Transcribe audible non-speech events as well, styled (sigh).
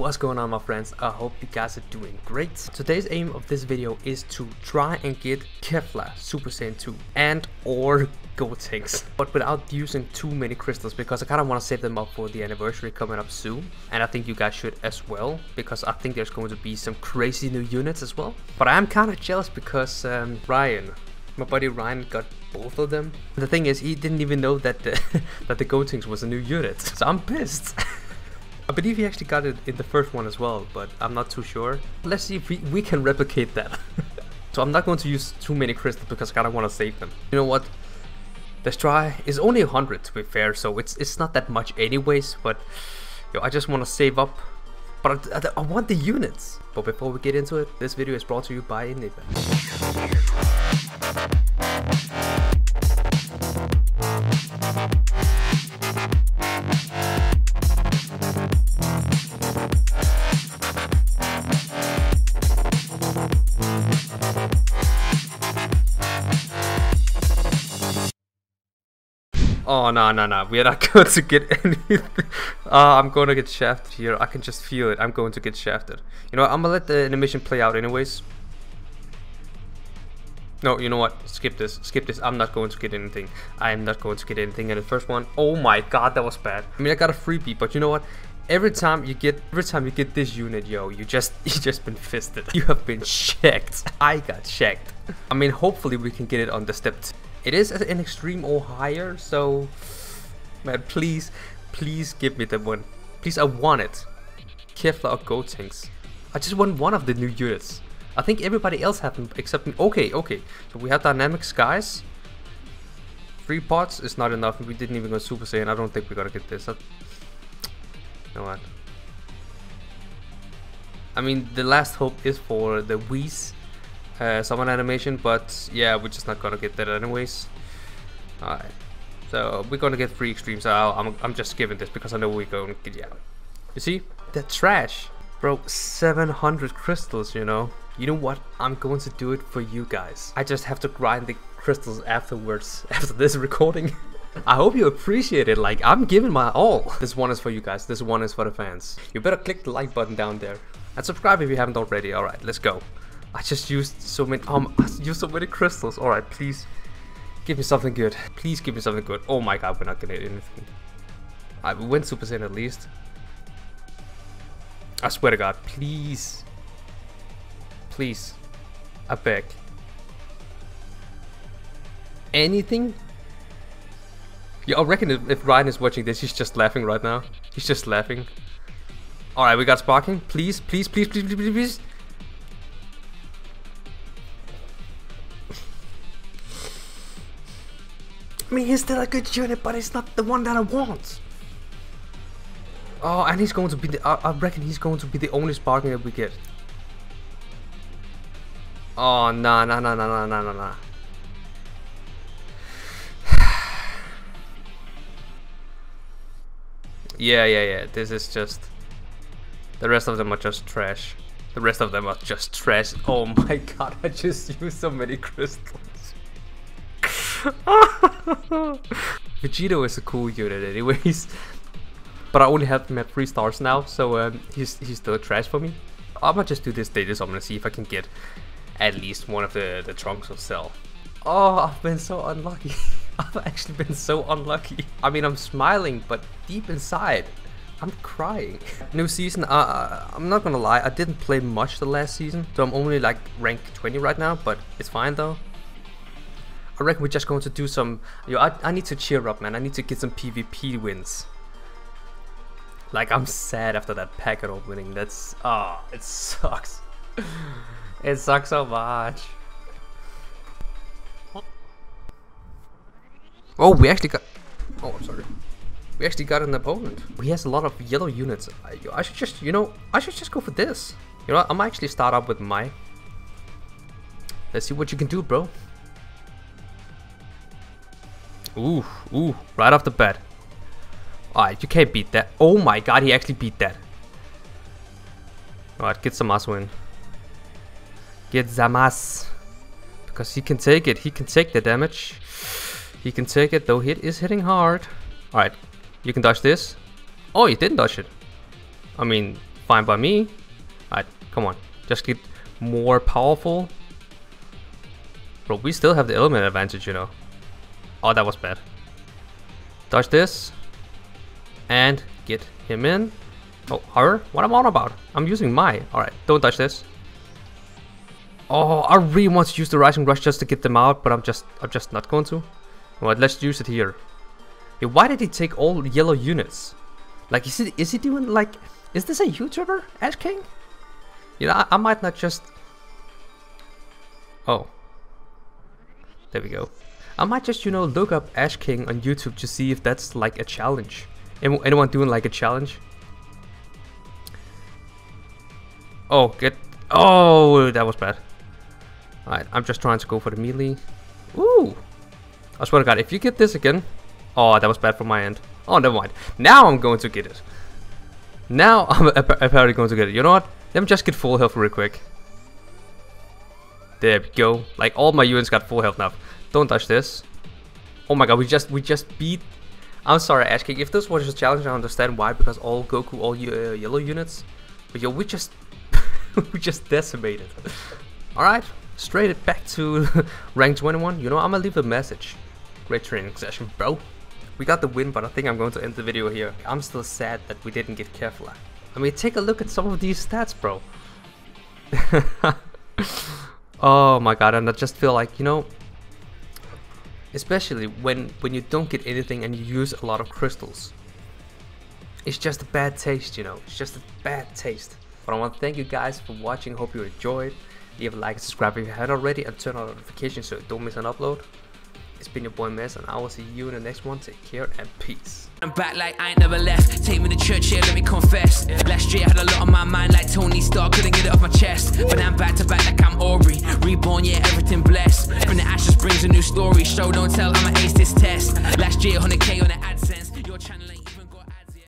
What's going on my friends? I hope you guys are doing great. Today's aim of this video is to try and get Kefla Super Saiyan 2 and or Gotenks but without using too many crystals because I kind of want to save them up for the anniversary coming up soon and I think you guys should as well because I think there's going to be some crazy new units as well. But I am kind of jealous because um, Ryan, my buddy Ryan got both of them. The thing is he didn't even know that the, (laughs) that the Gotenks was a new unit so I'm pissed. (laughs) I believe he actually got it in the first one as well, but I'm not too sure. Let's see if we, we can replicate that. (laughs) so I'm not going to use too many crystals because I kind of want to save them. You know what? Let's try. It's only 100 to be fair, so it's it's not that much anyways, but yo, I just want to save up. But I, I, I, want the units. But before we get into it, this video is brought to you by Eneba. Oh no no no! We are not (laughs) going to get anything. Uh, I'm going to get shafted here. I can just feel it. I'm going to get shafted. You know what? I'm gonna let the animation play out anyways. No, you know what? Skip this. Skip this. I'm not going to get anything. I am not going to get anything in the first one. Oh my god, that was bad. I mean, I got a freebie, but you know what? Every time you get, every time you get this unit, yo, you just, (laughs) you just been fisted. (laughs) You have been checked. I got checked. I mean, hopefully we can get it on the step. It is an extreme or higher, so man, please, please give me that one. Please, I want it. Kefla or Gotenks. I just want one of the new units. I think everybody else have them except me. Okay, okay. So we have Dynamic Skies. Three pots is not enough. We didn't even go Super Saiyan. I don't think we're gonna get this. I... You know what? I mean, the last hope is for the Whis uh, summon animation, but yeah, we're just not gonna get that anyways. Alright, so we're gonna get three extremes. So I'm, I'm just giving this because I know we're gonna get yeah. You see, that trash, bro. 700 crystals, you know. You know what? I'm going to do it for you guys. I just have to grind the crystals afterwards (laughs) after this recording. (laughs) I hope you appreciate it, like I'm giving my all. This one is for you guys, this one is for the fans. You better click the like button down there. And subscribe if you haven't already. Alright, let's go. I just used so many um I used so many crystals. Alright, please give me something good. Please give me something good. Oh my god, we're not gonna get anything. I went Super Saiyan at least. I swear to god, please. Please. I beg. Anything? Yeah, I reckon if, if Ryan is watching this, he's just laughing right now. He's just laughing. Alright, we got sparking. Please, please, please, please, please, please, please. I mean, he's still a good unit, but it's not the one that I want. Oh, and he's going to be the... I, I reckon he's going to be the only sparking that we get. Oh, nah, nah, nah, nah, nah, nah, nah, nah. (sighs) yeah, yeah, yeah. This is just... The rest of them are just trash. The rest of them are just trash. Oh (laughs) my god, I just used so many crystals. (laughs) Vegito is a cool unit anyways. (laughs) But I only have him at 3 stars now, so um, he's, he's still trash for me. I'm gonna just do this data, so I'm gonna see if I can get at least one of the, the trunks of Cell. Oh, I've been so unlucky. (laughs) I've actually been so unlucky. I mean, I'm smiling, but deep inside, I'm crying. New season, uh, I'm not gonna lie, I didn't play much the last season, so I'm only like rank 20 right now, but it's fine though. I reckon we're just going to do some... Yo, I, I need to cheer up, man. I need to get some PvP wins. Like, I'm sad after that packet opening. That's... Ah, oh, it sucks. (laughs) it sucks so much. Oh, we actually got... Oh, I'm sorry. We actually got an opponent. He has a lot of yellow units. I, I should just, you know, I should just go for this. You know, I'm actually start up with my... Let's see what you can do, bro. Ooh, ooh, right off the bat. Alright, you can't beat that. Oh my god, he actually beat that. Alright, get Zamas win. Get Zamas. Because he can take it. He can take the damage. He can take it, though hit is hitting hard. Alright, you can dodge this. Oh, he didn't dodge it. I mean, fine by me. Alright, come on. Just get more powerful. Bro, we still have the element advantage, you know. Oh, that was bad. Dodge this. And get him in. Oh, her? What am I on about? I'm using my. Alright, don't touch this. Oh, I really want to use the Rising Rush just to get them out, but I'm just I'm just not going to. Alright, let's use it here. Why did he take all yellow units? Like, is he, is he doing, like, is this a YouTuber, Ash King? You know, I, I might not just... Oh. There we go. I might just, you know, look up Ash King on YouTube to see if that's, like, a challenge. Anyone doing, like, a challenge? Oh, get... Oh, that was bad. Alright, I'm just trying to go for the melee. Ooh! I swear to god, if you get this again... Oh, that was bad from my end. Oh, never mind. Now I'm going to get it. Now (laughs) I'm apparently going to get it. You know what? Let me just get full health real quick. There we go. Like all my units got full health now. Don't touch this. Oh my god, we just we just beat. I'm sorry, Ash King. If this was a challenge, I understand why. Because all Goku, all uh, yellow units. But yo, we just (laughs) we just decimated. all right, straight it back to (laughs) rank 21. You know, I'm gonna leave a message. Great training session, bro. We got the win, but I think I'm going to end the video here. I'm still sad that we didn't get Kefla. I mean, take a look at some of these stats, bro. (laughs) oh my god, and I just feel like, you know, especially when, when you don't get anything and you use a lot of crystals. It's just a bad taste, you know, it's just a bad taste. But I want to thank you guys for watching, hope you enjoyed. Leave a like and subscribe if you haven't already and turn on notifications so you don't miss an upload. It's been your boy MEZ, and I will see you in the next one. Take care and peace. I'm back like I ain't never left. Take me to church here, let me confess. Last year I had a lot on my mind, like Tony Stark, couldn't get it off my chest. But I'm back to back like I'm. Reborn, yeah, everything blessed. A new story. Show, don't tell, I'ma ace this test. Last year, 100k on the channel.